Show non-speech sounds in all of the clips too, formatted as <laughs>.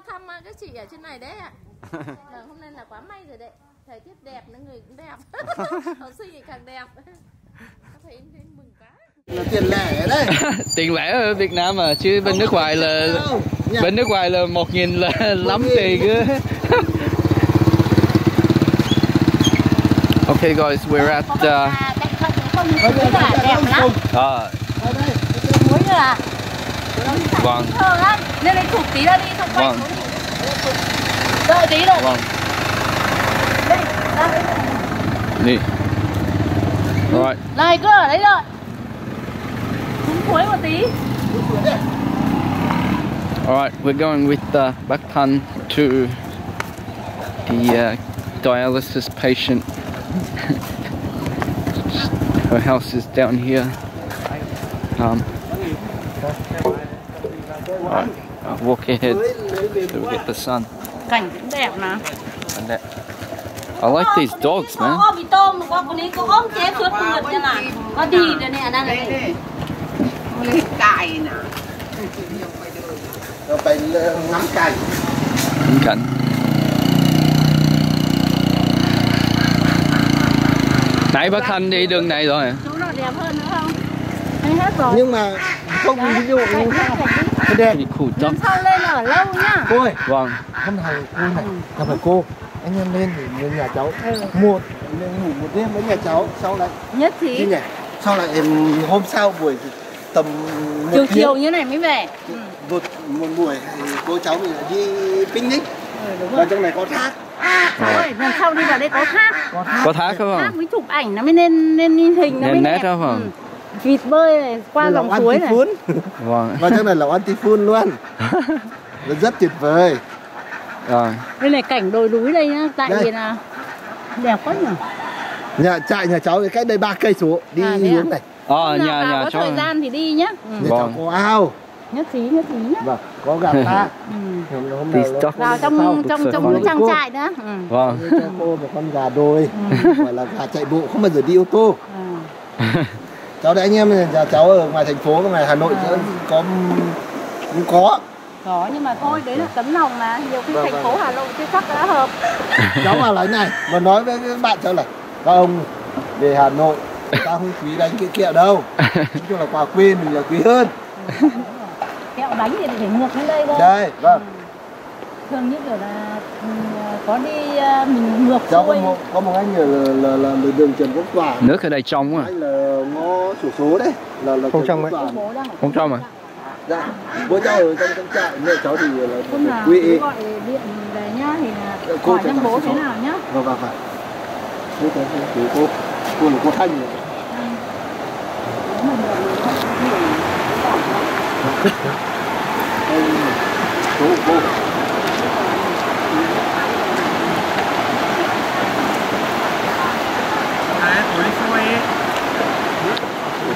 qua thăm à, các chị ở trên này đấy ạ. Là <laughs> hôm nay là quá may rồi đấy. Thời tiết đẹp, nữa người cũng đẹp. Học sinh thì càng đẹp. Các thấy thấy mừng quá. là tiền lẻ đấy. <laughs> Tiền lẻ ở Việt Nam mà chứ bên nước ngoài là bên nước ngoài là một nghìn là lắm tiền cơ. <laughs> Okay guys, we're at uh, uh, vâng, đây chụp tí ra đi rồi. ra đây. đi. Alright, Này cứ ở đấy rồi. Alright, we're going with uh, Bakpan to the uh, dialysis patient. <laughs> Her house is down here. Um, alright, I'll walk ahead so we get the sun. Cảnh cũng đẹp mà. And that. I like these dogs, man. Có bị tôm, có con ấy có ốm chế suốt công nghiệp như là có đi đây nè, đang này. rồi phải ngắm cảnh Khung cảnh. Nãy bác Thanh đi đường này rồi. Chỗ nào đẹp hơn nữa không? Thấy hết rồi. nhưng mà không ví dụ cái Pretty cool dog. Lần sau lên ở lâu nhá. cô ơi Vâng. hôm nào cô này gặp phải cô anh em lên thì lên nhà cháu một lên ngủ một đêm với nhà cháu sau lại Nhất trí. nhỉ sau lại em, hôm sau buổi tầm một Chiều chiều như này mới về. Ừ. một, một buổi thì cô cháu mình đi picnic Ừ, đúng và trong này có thác Ôi, lần sau đi vào đây có thác. có thác Có thác không? Thác mới chụp ảnh nó mới nên nên hình nó Nên mới nét đẹp. không? Ừ. Vịt bơi này, qua là dòng suối này. anti-phun. <laughs> Vâng. và trong này là anti-phun luôn <laughs> nó rất tuyệt vời Rồi. Đây này cảnh đồi núi đây nhá, tại Đây. vì là đẹp quá nhỉ. nhà trại nhà cháu thì cách đây ba cây số đi À, thế à? hướng này Ờ, nào nhà nhà có cho. thời gian thì đi nhá. Ừ. nhà cháu Vâng. có ao Nhất trí, nhất trí nhá. và có gà <laughs> ta Ừ. hôm nào Vào are trong so trong trong funny. trang trại nữa. Ừ. Vâng. cho cô một con gà đôi gọi là gà chạy bộ không bao giờ đi ô tô Ừ. cháu đấy anh em nhà cháu ở ngoài thành phố ngoài Hà Nội À. có cũng có Có nhưng mà thôi đấy là tấm lòng mà nhiều khi Vâng, thành vâng. phố Hà Nội chưa chắc đã hợp. <laughs> cháu là thế này mà nói với các bạn cháu là các ông về Hà Nội ta không quý đánh cái kẹo đâu <laughs> nói chung là quà quê mình là quý hơn Kẹo đánh thì phải ngược lên đây thôi. đây vâng Thường kiểu là ừ, có đi ờ, mình ngược cháu có xuôi. một có một anh ở là, là, là, là đường Trần Quốc Toản Nước ở đây trong quá. anh là ngõ sổ số đấy là là Không trong ấy. Bố ở Không trong à? dạ bố cháu ở trong trong trại mẹ cháu thì là, Hôm là nào cứ gọi điện về nhá thì là Dạ, cô hỏi bố thế nào nhá. vâng vâng vâng cô cô cô cô cô là cô Thanh rồi Bố mình là người không hiểu. Đây, số của cô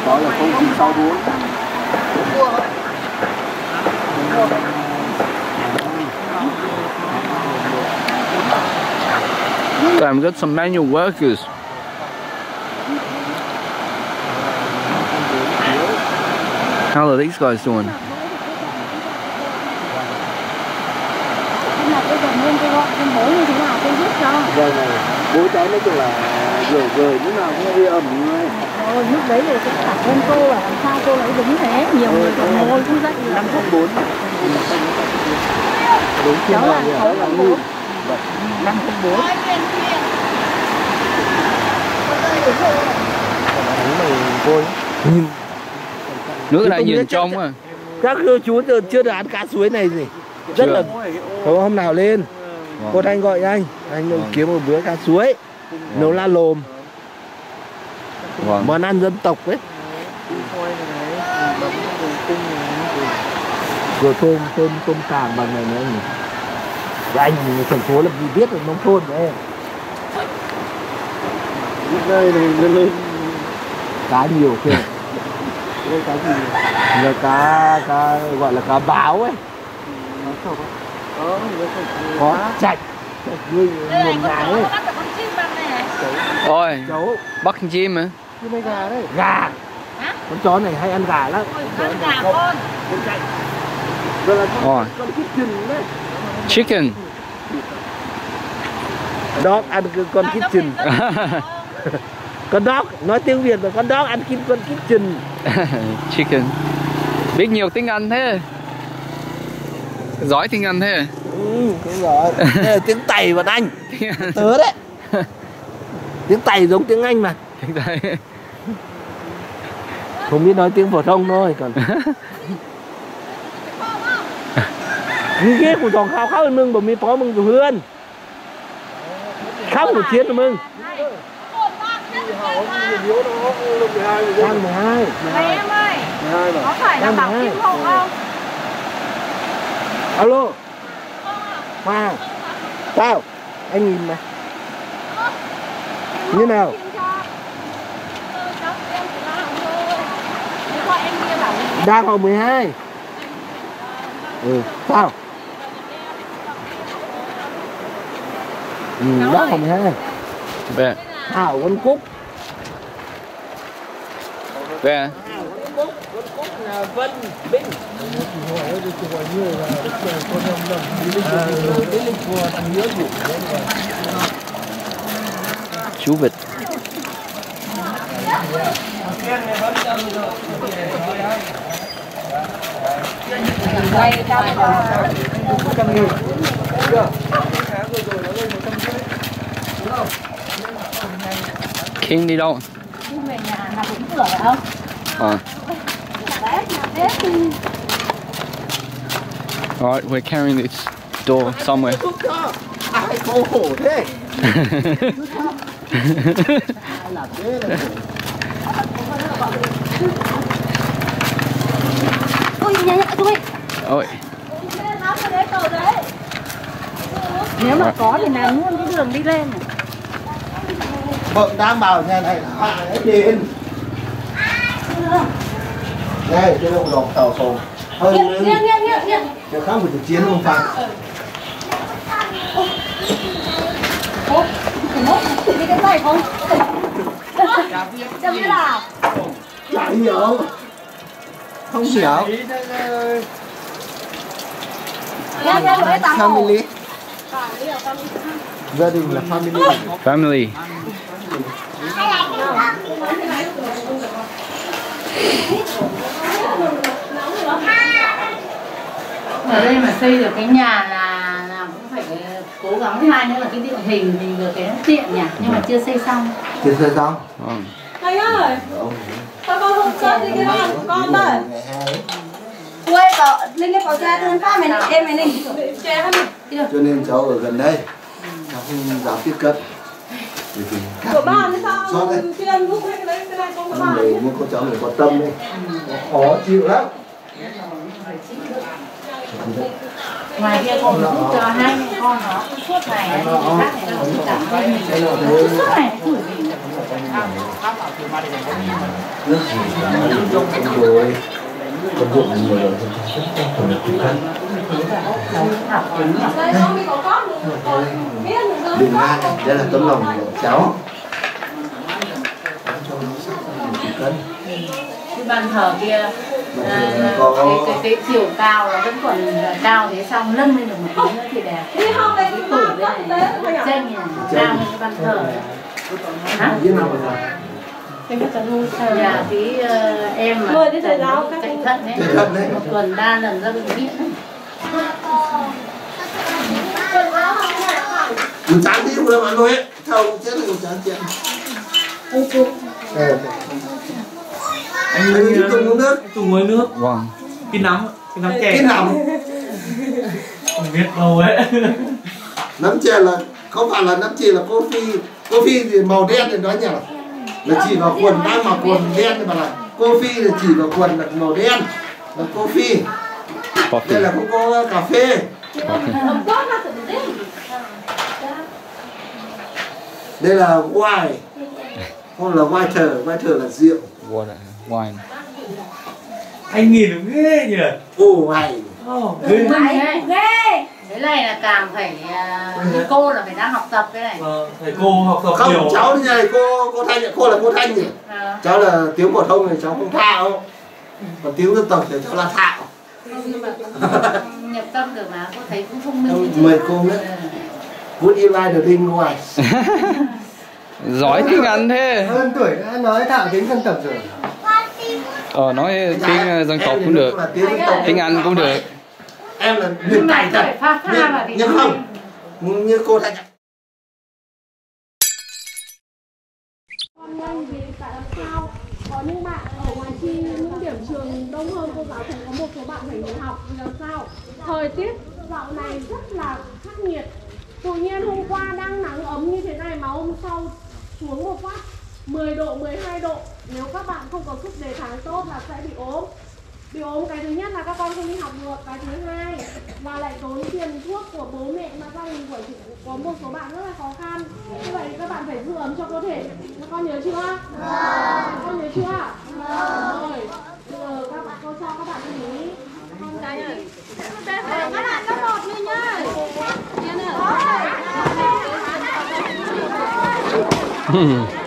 đó là công ty sáu bốn Damn, got some manual workers. How are these guys doing? Bố như thế nào tôi giúp cho. vâng bố cháu nói chung là rời rời lúc nào cũng đi ẩm Rồi. Lúc đấy thì sẽ cảm ơn cô là làm sao cô lấy đúng thế. Nhiều người còn ngồi không dậy năm không bốn. đúng chưa Cháu là đó là ngu Năm không bốn. nhìn. Nước ở Chứ đây không nhìn trong quá. các chú chưa, chưa được ăn cá suối này gì. Rất Chưa. là Thôi hôm nào lên. Vâng. cô thanh gọi anh. Anh Vâng. kiếm một bữa cá suối nấu lá lồm. Vâng. món ăn dân tộc ấy. Rồi tôm tôm tôm càng bằng này nữa nhỉ? Và anh thì thành phố là vì biết là nông thôn đấy đây này lên lên cá nhiều kìa. <laughs> Đây cá gì là cá cá gọi là cá báo ấy. Có chạch. Chạch như gà chó ấy con chim. Ôi, cháu bắt con chim hả? cái mấy gà đấy gà Hả? con chó này hay ăn gà lắm Ôi, ăn gà con. con chạy rồi là con con chừng đấy Chicken. dog ăn con kitchen <laughs> con dog nói tiếng việt là con dog ăn kim con kitchen <laughs> Chicken. Biết nhiều tiếng Anh thế. Giỏi tiếng Anh thế. ừ, đúng rồi tiếng tày bạn anh tớ đấy tiếng tày giống tiếng anh mà. <laughs> Không biết nói tiếng phổ thông thôi còn như ghế của tròn khao khao mừng bởi mi phó mừng của hươn khóc một chiến rồi mừng. Đang 12 Này em ơi, 12 mà. Có phải là bảo 12. Kim Hồng không? Alo. Hoa Sao Anh nhìn mà bảo là Đang học 12 Ừ Sao Ừ đang học 12 Về. Thảo con Cúc Về. Vân Binh Chú vịt. Đây, cao King đi đâu? Về nhà là cũng cửa phải không? Ờ. Đấy, nhà bếp thì Alright, we're carrying this door somewhere. <laughs> Ôi, nhà nhà tôi Ôi, Nếu mà có thì làm luôn cái đường đi lên này. Vợ đang bảo nhà này là phải điện Đây, cái đồng đọc tàu Hơi Nghiêng, nghiêng, nghiêng, nghiêng. Cái khác một chiến không phải Ôi, phải mốt đi cái này không? Chăm biết nào? Chả hiểu Không hiểu. Family Gia đình là family family. ở đây mà xây được cái nhà là là cố gắng thứ hai nữa là cái địa hình thì được cái tiện nhỉ nhưng mà chưa xây xong. Chưa xây xong? Ờ. Thầy ơi, sao con không chơi đi cái bàn của con đây? Quê có Linh cái có ra tên pha mày này em mày này. Cho nên cháu ở gần đây. Cháu không dám tiếp cận. Của bạn thì sao? Xót đấy Chuyên lúc cái đấy, cái này của Nhưng bạn. để những con cháu này có tâm đấy Nó khó chịu lắm ngoài kia còn giúp cho hai mẹ con nó suốt ngày ấy, thì người khác này nó cũng cảm thấy mình cứ suốt ngày nó chửi mình Nước rồi Con bụng nhiều rồi Không được tiếp được rồi. Biết. Đừng ngại, đây là tấm lòng của cháu cái bàn thờ kia à, thờ có- cái, cái, cái chiều cao nó vẫn còn cao thế xong nâng lên được một tí nữa thì đẹp. Cái tủ đây này trên nhà cao hơn cái bàn thờ. Hả? Biết nào mà Cái cái nhà tí ờ, em mà Mời đi thầy giáo các chạy thận đấy. một tuần ba lần ra bệnh viện. Mình chán đi vừa mà nói Thầu chết là mình chán chuyện Anh Anh lấy đi cùng uống nước. tùng mới nước. Vâng. cái nắm cái nắm chè. Cái nằm không biết đâu ấy. Nắm chè là Không phải là nắm chè là coffee Coffee thì màu đen thì nói nhỉ? Là chỉ vào quần đang mặc quần đen thì mà là Coffee là chỉ vào quần là màu đen. Là coffee Đây Coffee. là không có cà phê. Đây là wine Không là waiter Waiter là rượu. Water. Wine. anh nhìn nó ghê nhỉ? Ồ mày Ồ, ghê. Ghê. cái này là càng phải à, như cô là phải đang học tập cái này. Vâng, thầy cô học tập Không nhiều. cháu như này cô cô Thanh cô là cô Thanh nhỉ? Ờ. Cháu là tiếng phổ thông thì cháu không thạo. Còn tiếng dân tộc thì cháu là thạo. Nhập tâm được mà cô thấy cũng thông minh mời cô nữa. Would you like the ring ngoài? Giỏi tiếng Anh thế. hơn tuổi đã nói thạo tiếng dân tộc rồi Ờ, nói tiếng ờ, dân tộc cũng được. Tiếng Anh cũng được. Em là miền Tây thật. Nhưng- không. Như cô đã sao có những bạn ở ngoài khi những điểm trường đông hơn cô giáo thấy có một số bạn phải nghỉ học vì làm sao thời tiết dạo này rất là khắc nghiệt tự nhiên hôm qua đang nắng ấm như thế này mà hôm sau xuống một phát 10 độ 12 độ. Nếu các bạn không có sức đề kháng tốt là sẽ bị ốm. Bị ốm cái thứ nhất là các con không đi học được. Cái thứ hai và lại tốn tiền thuốc của bố mẹ mà gia đình của chị có một số bạn rất là khó khăn. Như vậy các bạn phải giữ ấm cho cơ thể. Các con nhớ chưa? Các con nhớ chưa? Rồi giờ các bạn cô cho các bạn nghỉ con cái ơi các bạn lớp một đi nhá <laughs> <laughs> <laughs>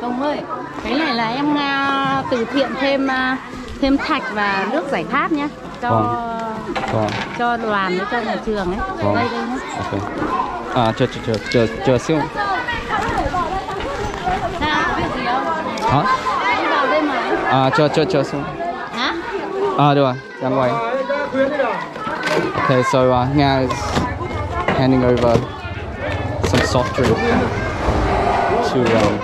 Không ơi, cái này là em à, từ thiện thêm à, thêm thạch và nước giải khát nhé cho Vâng. cho đoàn với cho nhà trường ấy. Vâng. Đây đây nhé. Ok. À, chờ, chờ, chờ, chờ, chờ xíu. Hả? À, chờ, chờ, chờ xíu. Hả? À, được rồi, đang quay. Okay, so uh, Nga is handing over some soft drink to um,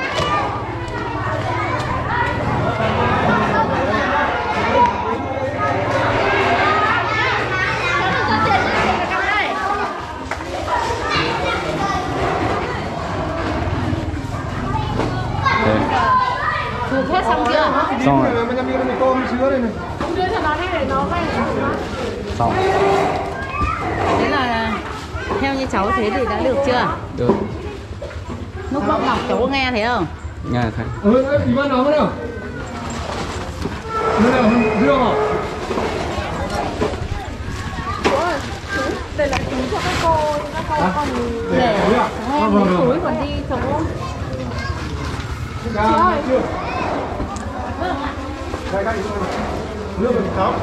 xong chưa? Xong rồi, mình theo như cháu thế thì đã được chưa? Được. Lúc bóc ngọc cháu có nghe thấy không? Nga thấy. ừ đấy ủy ban nào mới nào Nơi nào Dương à? để lại túi cho các cô các cô còn Để vâng, vâng. túi còn đi chỗ Ra chưa? Đây, đây, nước mình khóc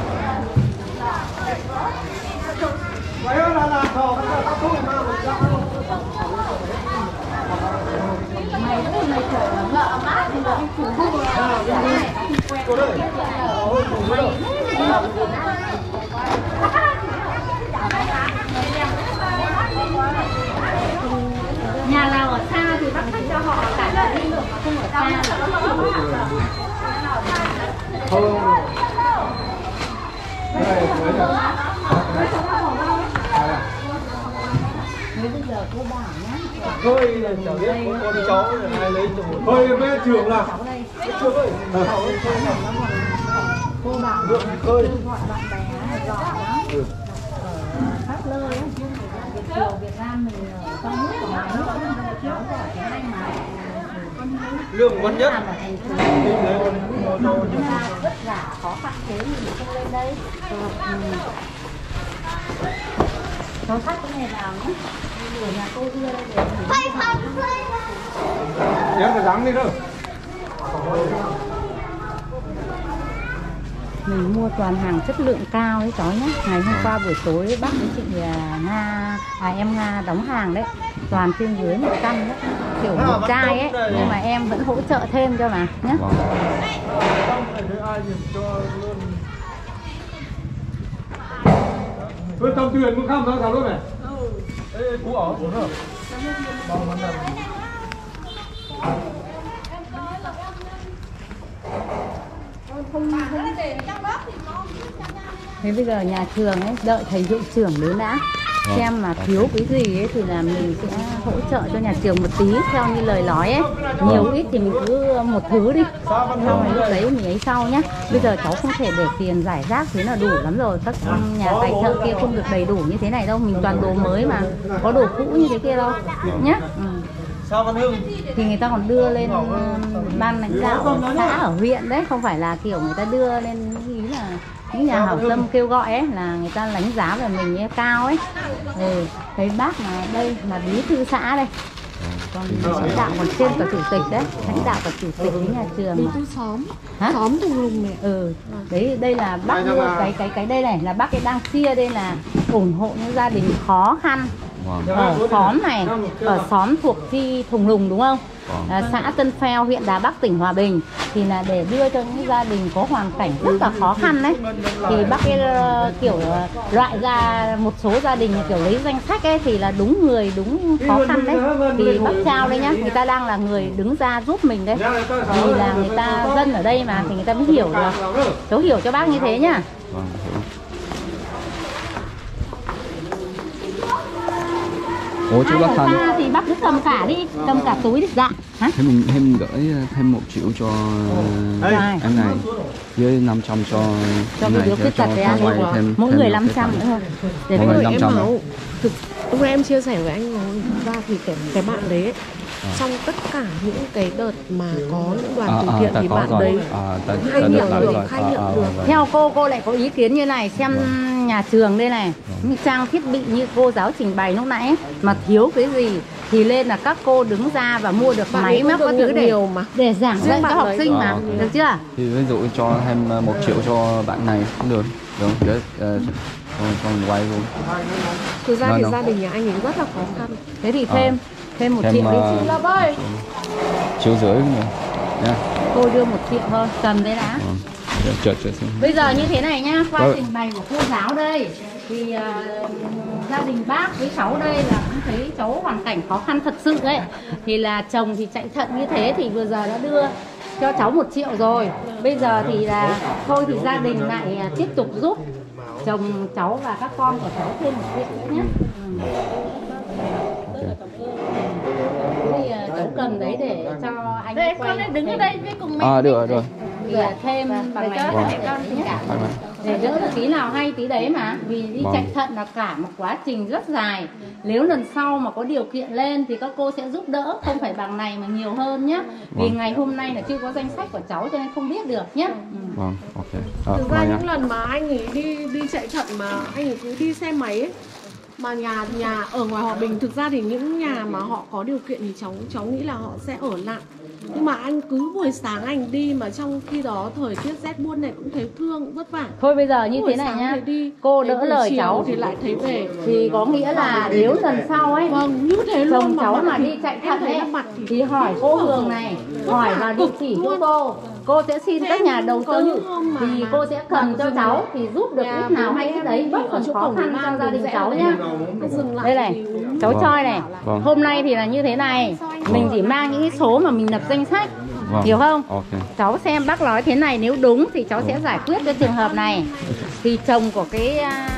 Nhà nào ở xa thì bắt khách cho họ, cả đi được mà không ở xa. Không. Đây, cuối rồi. Nếu bây giờ cô bảo nhá, Thôi là chẳng biết có con cháu là ai lấy cho một. Thôi bé trưởng là. đây Trưởng ơi. cô bảo Lượng khơi. gọi bạn bè giỏi lắm. Khắp nơi ấy, Việt kiều Việt Nam mình trong nước của ngoài nước cháu giỏi tiếng Anh mà. Lương ngon nhất. Vất vả khó khăn thế mình không lên đây. Ừ. Cháu thắt cái này vào nhé. Ở nhà cô đưa đây để mình Nhớ phải rắn đi đâu. mình mua toàn hàng chất lượng cao đấy cháu nhé ngày hôm qua buổi tối bác với chị à, nga à em nga đóng hàng đấy toàn trên dưới một căn đấy kiểu một chai ấy nhưng mà em vẫn hỗ trợ thêm cho mà nhé. Không phải. Tôi tầm tuyển cũng không sao sao luôn này. Ê, cú ở rồi. Bao thế bây giờ nhà trường ấy đợi thầy hiệu trưởng đến đã xem mà thiếu cái gì ấy thì là mình sẽ hỗ trợ cho nhà trường một tí theo như lời nói ấy. Nhiều ít thì mình cứ một thứ đi. Xong rồi lúc đấy mình ấy sau nhá. Bây giờ cháu không thể để tiền giải rác thế là đủ lắm rồi. Các nhà tài trợ kia không được đầy đủ như thế này đâu. Mình toàn đồ mới mà. Có đồ cũ như thế kia đâu. Nhá. Ừ. Thì người ta còn đưa lên ban lãnh đạo xã ở huyện đấy không phải là kiểu người ta đưa lên ý là những nhà hảo tâm kêu gọi ấy là người ta đánh giá về mình ấy cao ấy. Ừ. thấy bác mà đây là bí thư xã đây. Còn lãnh đạo còn trên cả chủ tịch đấy lãnh đạo cả chủ tịch với nhà trường bí thư xóm Hả? xóm thùng lùng này. Ừ đấy đây là bác đưa cái cái cái đây này là bác cái đang chia đây là ủng hộ những gia đình khó khăn Vâng. ở xóm này ở xóm thuộc chi Thùng Lùng đúng không Vâng. à, xã Tân Pheo huyện Đà Bắc tỉnh Hòa Bình thì là để đưa cho những gia đình có hoàn cảnh rất là khó khăn đấy thì bác ấy ờ, kiểu ờ, loại ra một số gia đình kiểu lấy danh sách ấy thì là đúng người đúng khó khăn đấy thì bác trao đây nhá người ta đang là người đứng ra giúp mình đấy vì là người ta dân ở đây mà thì người ta mới hiểu được cháu hiểu cho bác như thế nhá Vâng. Ủa chú bác Thanh xa thì bác cứ cầm cả đi cầm cả túi đi dạ hả Thế mình thêm gửi thêm một triệu cho Rồi. em này với 500 cho cho em cái này đứa khuyết tật đấy quay thêm mỗi thêm người một 500 cái nữa thôi để Mỗi người em 500 bảo nữa. thực lúc nãy em chia sẻ với anh nói ra thì cái cái bạn đấy ấy, À. trong tất cả những cái đợt mà có những đoàn À, từ à, thiện ta thì có bạn rồi. đấy À, ta nhận được rồi. À, nhận à, được. vâng. theo cô cô lại có ý kiến như này xem nhà trường đây này những trang thiết bị như cô giáo trình bày lúc nãy mà thiếu cái gì thì lên là các cô đứng ra và mua được Bạn máy móc các thứ để nhiều mà. để giảng dạy các học đấy. sinh mà À, ok. được chưa Thì ví dụ cho thêm ờ, một triệu cho bạn này cũng được. Được, để ờ, cho, cho mình quay luôn. thực ra Vâng, thì vâng. gia đình nhà anh ấy rất là khó khăn thế thì thêm thêm một Thêm, triệu đi ờ, chị Lộc ơi Triệu rưỡi cũng được. Nha. cô đưa một triệu thôi cầm đấy đã Vâng. Để Chờ chờ xem. Bây giờ như thế này nhá, qua Vâng. trình bày của cô giáo đây thì à, gia đình bác với cháu đây là cũng thấy cháu hoàn cảnh khó khăn thật sự đấy. Thì là chồng thì chạy thận như thế thì vừa giờ đã đưa cho cháu một triệu rồi. Bây giờ thì là thôi thì gia đình lại tiếp tục giúp chồng cháu và các con của cháu thêm một triệu nữa nhé. Thì à, cháu cầm đấy để cho anh Đây quay con đứng ở đây với cùng mình À, được rồi, rồi. Thì à, thêm bằng này cho Vâng. con tình cảm Bye bye. để đỡ tí nào hay tí đấy mà vì đi Vâng. chạy thận là cả một quá trình rất dài nếu lần sau mà có điều kiện lên thì các cô sẽ giúp đỡ không phải bằng này mà nhiều hơn nhé vì Vâng. ngày hôm nay là chưa có danh sách của cháu cho nên không biết được nhé ừ. Vâng, ok. Ờ, thực ra những lần mà anh ấy đi đi chạy thận mà anh ấy cứ đi xe máy ấy, mà nhà nhà ở ngoài hòa bình thực ra thì những nhà mà họ có điều kiện thì cháu cháu nghĩ là họ sẽ ở lại nhưng mà anh cứ buổi sáng anh đi mà trong khi đó thời tiết rét buốt này cũng thấy thương cũng vất vả. Thôi bây giờ như Buổi thế này sáng nhá. đi cô đỡ lời cháu. thì lại thấy về. Thì có nghĩa là nếu lần sau ấy vâng như thế luôn chồng cháu mà đi chạy thận ấy là mặt thì thì hỏi cô Hường này hỏi vào địa chỉ cho cô cô sẽ xin Thế các nhà đầu tư mà- cô sẽ cầm mà cho cháu thì giúp được ít nào bố hay em đấy bớt ở phần khó khăn cho gia đình cháu nhá Cứ dừng lại đây này cháu choi này Vâng. hôm nay thì là như thế này mình chỉ mang những cái số mà mình lập danh sách Vâng. hiểu không Ok. cháu xem bác nói thế này nếu đúng thì cháu sẽ giải quyết cái trường hợp này thì chồng của cái à,